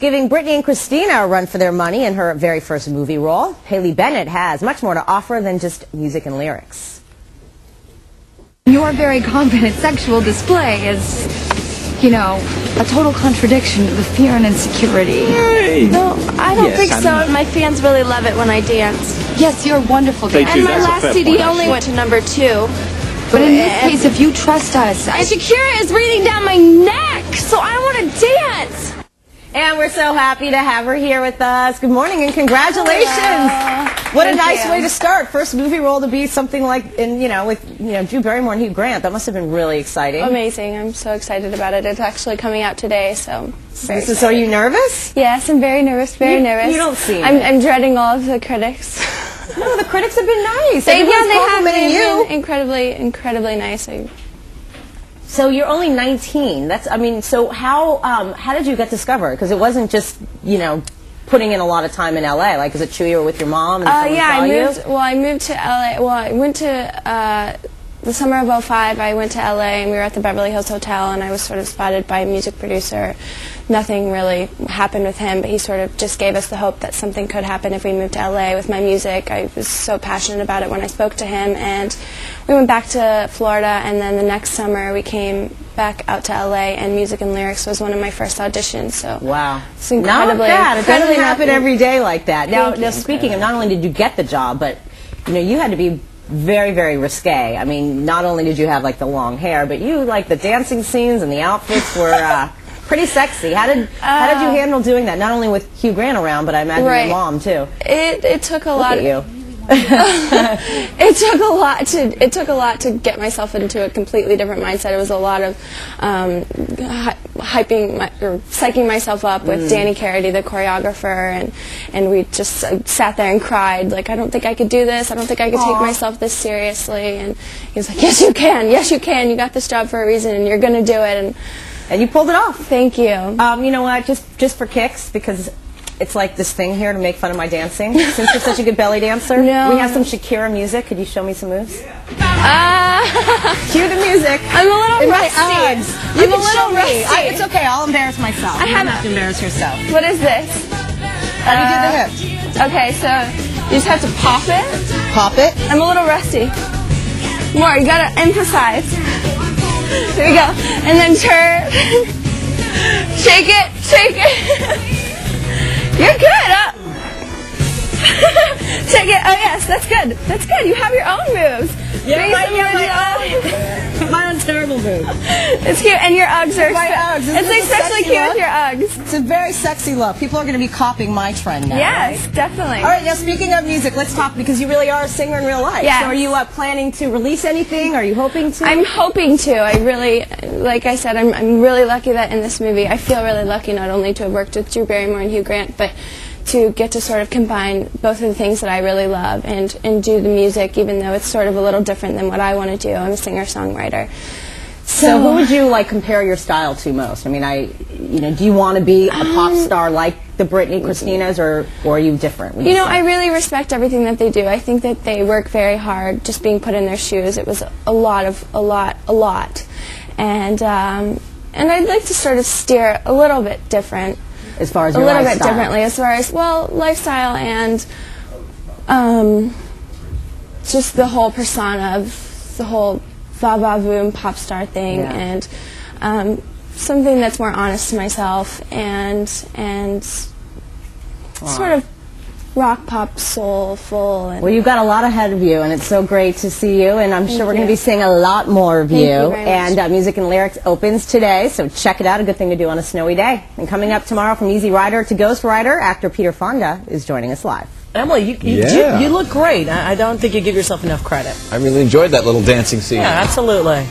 Giving Britney and Christina a run for their money in her very first movie role, Haley Bennett has much more to offer than just music and lyrics. Your very confident sexual display is, you know, a total contradiction to the fear and insecurity. No, I don't Yes, think I'm so. not- My fans really love it when I dance. Yes, you're wonderful. They Dan. do. And my that's last CD point, only went to number two. But in this case, if you trust us, I And Shakira is breathing down my neck, so I want to dance. And we're so happy to have her here with us. Good morning and congratulations. What a nice you. way to start. First movie role to be something like in, you know, with, you know, Drew Barrymore and Hugh Grant. That must have been really exciting. Amazing. I'm so excited about it. It's actually coming out today, so. Very So, so are you nervous? Yes, I'm very nervous, very You- nervous. you don't seem I'm. I'm dreading all of the critics. No, the critics have been nice. They, yeah, they have. they've you. been incredibly, incredibly nice. I, So you're only 19. That's, I mean, so how, um, how did you get discovered? Because it wasn't just, you know, putting in a lot of time in LA. Like, is it true you were with your mom and Uh, yeah, I you? moved. Well, I moved to LA. Well, I went to uh, the summer of 05. I went to LA and we were at the Beverly Hills Hotel, and I was sort of spotted by a music producer. Nothing really happened with him, but he sort of just gave us the hope that something could happen if we moved to LA with my music. I was so passionate about it when I spoke to him, and we went back to Florida, and then the next summer we came back out to LA, and music and lyrics was one of my first auditions. So Wow. It's incredibly- Not bad. It doesn't happen every day like that. Now, now speaking of, not only did you get the job, but, you know, you had to be very, very risque. I mean, not only did you have, like, the long hair, but you, like, the dancing scenes and the outfits were uh, pretty sexy. How did, how did you handle doing that? Not only with Hugh Grant around, but I imagine Right. your mom, too. it it took a Look lot. at you. it took a lot to it took a lot to get myself into a completely different mindset. It was a lot of um, hy- hyping my, or psyching myself up with Danny Carity, the choreographer, and and we just uh, sat there and cried. Like I don't think I could do this. I don't think I could take myself this seriously. And he was like, Yes, you can. Yes, you can. You got this job for a reason, and you're going to do it. And And you pulled it off. thank you. Um, you know what? Just just for kicks, because it's like this thing here to make fun of my dancing. Since you're such a good belly dancer, No. we have some Shakira music. Could you show me some moves? Ah. Cue the music. I'm a little In my rusty. I'm You a can little show me. I, it's okay. I'll embarrass myself. I you have- to embarrass yourself. what is this? How do you do the Uh, hips? Okay, so you just have to pop it. Pop it. I'm a little rusty. More, you gotta emphasize. There you go. And then turn. shake it, shake it. that's good. That's good. You have your own moves. Yeah, Bring mine- some yeah, moves up. Mine a terrible move. It's cute, and your Uggs are. My Uggs. Isn't It's especially cute look? with your Uggs. It's a very sexy look. People are going to be copying my trend now. Yes, right? definitely. All right, now speaking of music, let's talk because you really are a singer in real life. Yes. So are you uh, planning to release anything? Are you hoping to? I'm hoping to. I really, like I said, I'm, I'm really lucky that in this movie, I feel really lucky not only to have worked with Drew Barrymore and Hugh Grant, but to get to sort of combine both of the things that I really love and, and do the music, even though it's sort of a little different than what I want to do. I'm a singer-songwriter. So who would you like compare your style to most? I mean, I, you know, do you want to be a pop star like the Britney Christinas, or or are you different? Would You know, say? I really respect everything that they do. I think that they work very hard. Just being put in their shoes, it was a lot of a lot, a lot, and um, and I'd like to sort of steer a little bit different. As far as a little bit differently as far as well lifestyle and um, just the whole persona of the whole va va voom pop star thing Yeah. and um, something that's more honest to myself and and sort of rock pop soulful and Well, you've got a lot ahead of you, and it's so great to see you. And I'm sure we're going to be seeing a lot more of Thank you. you very much. and uh, Music and Lyrics opens today, so check it out. A good thing to do on a snowy day. And coming up tomorrow from Easy Rider to Ghost Rider, actor Peter Fonda is joining us live. Emily, you, you, Yeah. you, you look great. I, I don't think you give yourself enough credit. I really enjoyed that little dancing scene. Yeah, absolutely.